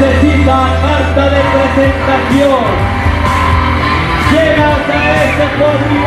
necesita carta de presentación. Llega hasta este podio.